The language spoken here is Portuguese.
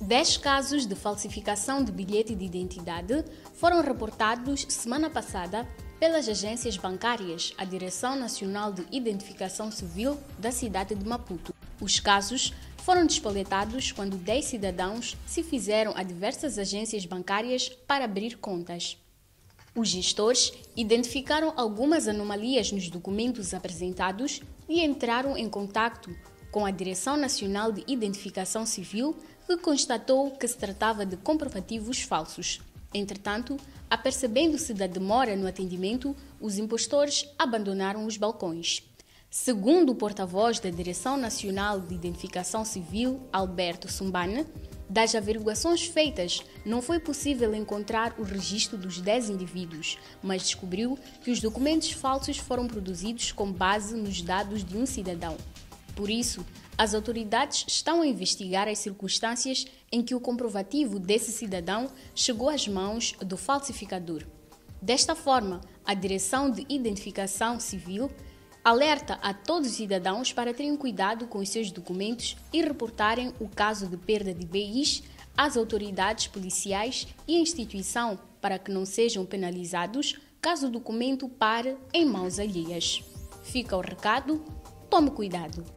Dez casos de falsificação de bilhete de identidade foram reportados semana passada pelas agências bancárias à Direção Nacional de Identificação Civil da cidade de Maputo. Os casos foram despoletados quando 10 cidadãos se fizeram a diversas agências bancárias para abrir contas. Os gestores identificaram algumas anomalias nos documentos apresentados e entraram em contato com a Direção Nacional de Identificação Civil, que constatou que se tratava de comprovativos falsos. Entretanto, apercebendo-se da demora no atendimento, os impostores abandonaram os balcões. Segundo o porta-voz da Direção Nacional de Identificação Civil, Alberto Sumbane, das averiguações feitas, não foi possível encontrar o registro dos 10 indivíduos, mas descobriu que os documentos falsos foram produzidos com base nos dados de um cidadão. Por isso, as autoridades estão a investigar as circunstâncias em que o comprovativo desse cidadão chegou às mãos do falsificador. Desta forma, a Direção de Identificação Civil alerta a todos os cidadãos para terem cuidado com os seus documentos e reportarem o caso de perda de BIs às autoridades policiais e à instituição para que não sejam penalizados caso o documento pare em mãos alheias. Fica o recado, tome cuidado.